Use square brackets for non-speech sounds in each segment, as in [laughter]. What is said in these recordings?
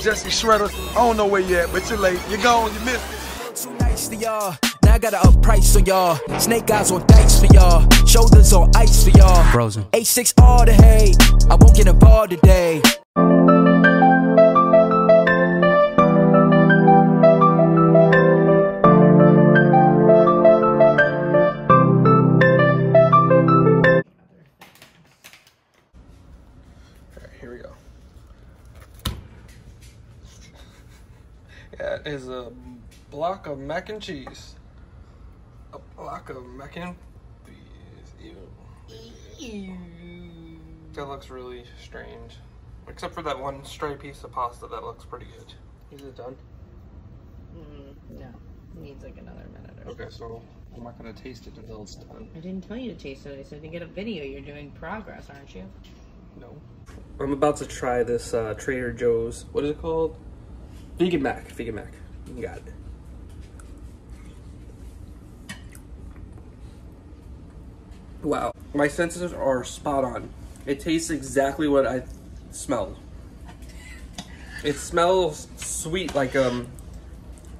Hey man, Jesse Shredder. I don't know where you at, but you're late. You're gone, you missed it. Too nice to y'all. Now I got to up price on y'all. Snake eyes on dice for y'all. Shoulders on ice for y'all. Frozen. H6 all the hate. I won't get involved today. A block of mac and cheese. A block of mac and cheese. Ew. That looks really strange. Except for that one stray piece of pasta that looks pretty good. Is it done? Mm, no, needs like another minute or Okay, so I'm not gonna taste it until it's done. I didn't tell you to taste it. I said to get a video. You're doing progress, aren't you? No. I'm about to try this uh, Trader Joe's. What is it called? Vegan mac. Vegan mac. You got it. Wow. My senses are spot on. It tastes exactly what I smelled. It smells sweet, like um,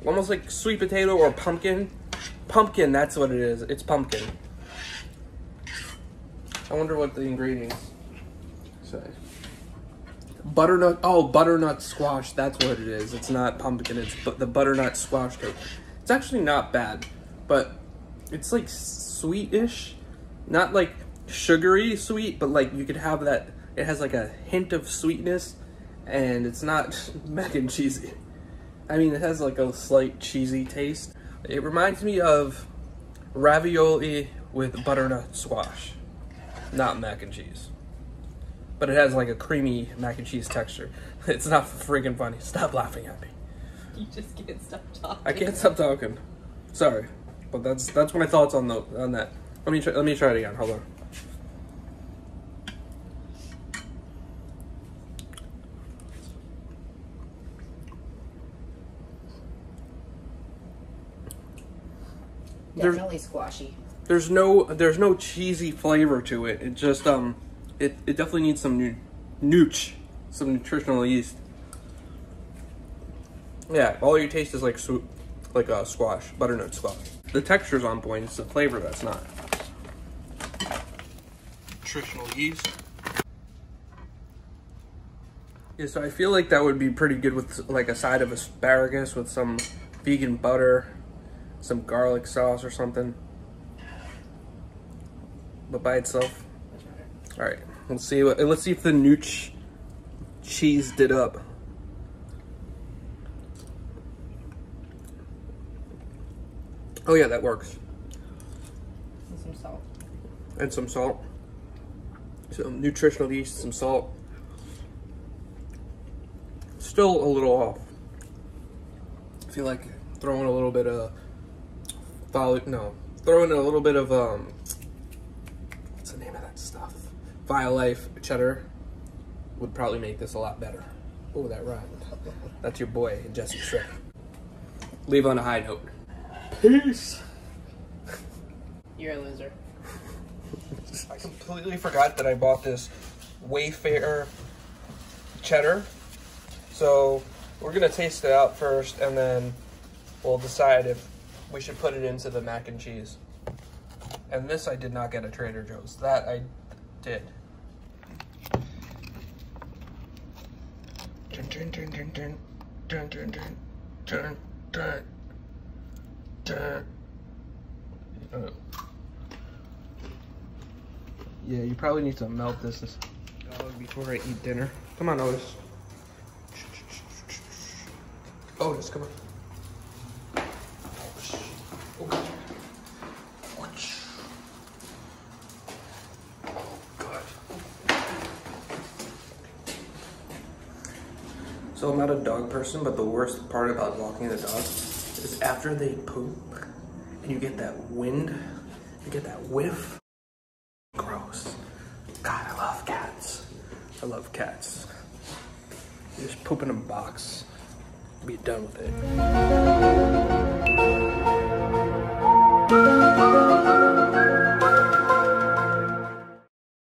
almost like sweet potato or pumpkin. Pumpkin, that's what it is. It's pumpkin. I wonder what the ingredients say. Butternut. Oh, butternut squash. That's what it is. It's not pumpkin. It's but the butternut squash cake. It's actually not bad, but it's like sweetish, not like sugary sweet, but like you could have that. It has like a hint of sweetness, and it's not [laughs] mac and cheesy. I mean, it has like a slight cheesy taste. It reminds me of ravioli with butternut squash, not mac and cheese but it has like a creamy mac and cheese texture. [laughs] It's not freaking funny. Stop laughing at me. You just can't stop talking. I can't stop talking. Sorry, but that's that's my thoughts on the on that. Let me try, let me try it again. Hold on. There's- Definitely squashy. There's no there's no cheesy flavor to it. It just um it, it definitely needs some nu- nooch, some nutritional yeast. Yeah, all you taste is like sw- like a squash, butternut squash. The texture's on point. It's the flavor that's not. Nutritional yeast. Yeah, so I feel like that would be pretty good with like a side of asparagus with some vegan butter, some garlic sauce or something. But by itself, all right. Let's see what. Let's see if the nooch cheese did up. Oh yeah, that works. And some salt. And some salt. Some nutritional yeast, some salt. Still a little off. I feel like throwing a little bit of no. Throwing a little bit of um what's the name of that stuff? Violife cheddar would probably make this a lot better. Oh, that rhymed. That's your boy, Jesse Shredder. Leave on a high note. Peace. You're a loser. I completely forgot that I bought this Wayfair cheddar. So we're gonna taste it out first and then we'll decide if we should put it into the mac and cheese. And this I did not get at Trader Joe's. That I did. Dun, dun, dun, dun, dun, dun, dun, dun, dun, dun. Oh. Yeah, you probably need to melt this this- dog before I eat dinner. Come on, Otis. Otis, come on. Oh, God. Good. So I'm not a dog person, but the worst part about walking the dog is after they poop and you get that wind, you get that whiff. Gross. God, I love cats. I love cats. You just poop in a box. Be done with it.